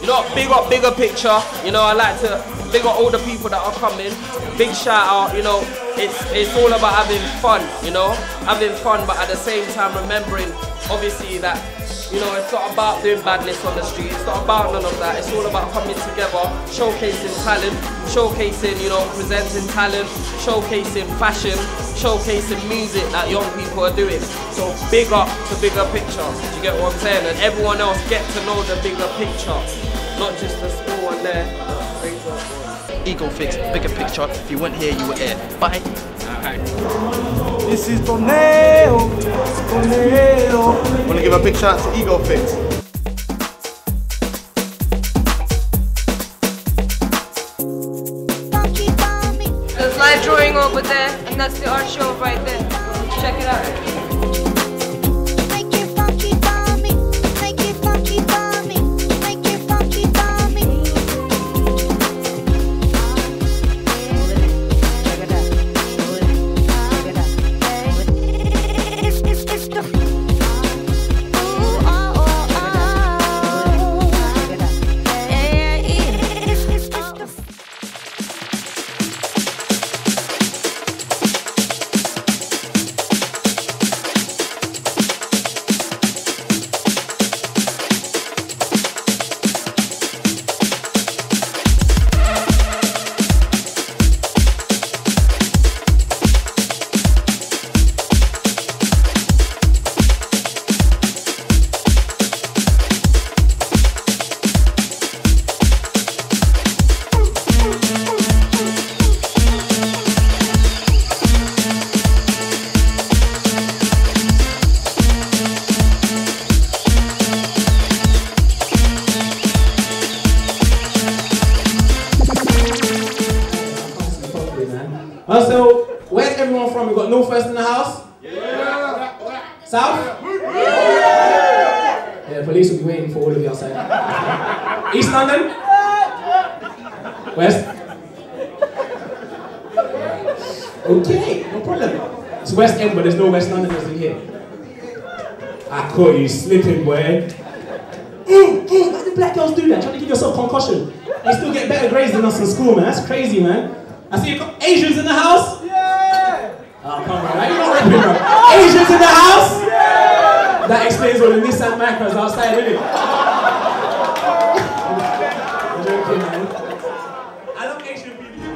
You know, big up, bigger picture. You know, I like to big up all the people that are coming. Big shout out. You know, it's it's all about having fun. You know, having fun, but at the same time remembering, obviously that. You know, it's not about doing badness on the street. It's not about none of that. It's all about coming together, showcasing talent, showcasing, you know, presenting talent, showcasing fashion, showcasing music that young people are doing. So big up to bigger picture. Do you get what I'm saying? And everyone else get to know the bigger picture, not just the small one there. Ego Fix, bigger picture. If you weren't here, you were here. Bye. This is Donaeo, Donaeo. Want to give a big shout out to Ego Fix. There's live drawing over there, and that's the art show right there. Check it out. Uh, so, where's everyone from? We got Northwest in the house? Yeah. South? Yeah, police will be waiting for all of you outside. East London? West? Okay, no problem. It's West End, but there's no West Londoners in here. I caught you slipping, boy. Mm, mm, why do black girls do that? Trying to give yourself concussion. They still get better grades than us in school, man. That's crazy, man. I see you Asians in the house. Yeah. Oh, come on, man. You're not rapping, bro. Asians in the house. Yeah. That explains all the Nissan Micras outside, really. I'm joking, man. I love Asian people.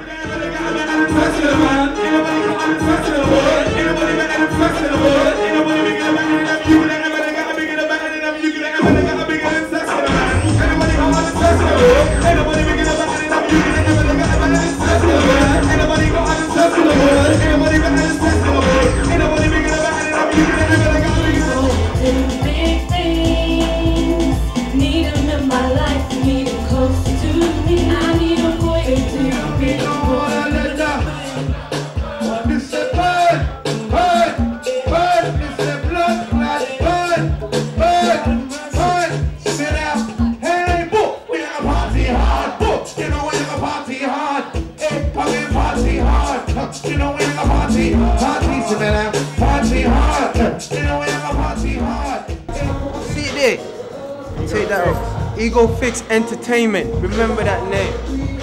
A party. See it there? Take that off. Ego Fix Entertainment. Remember that name.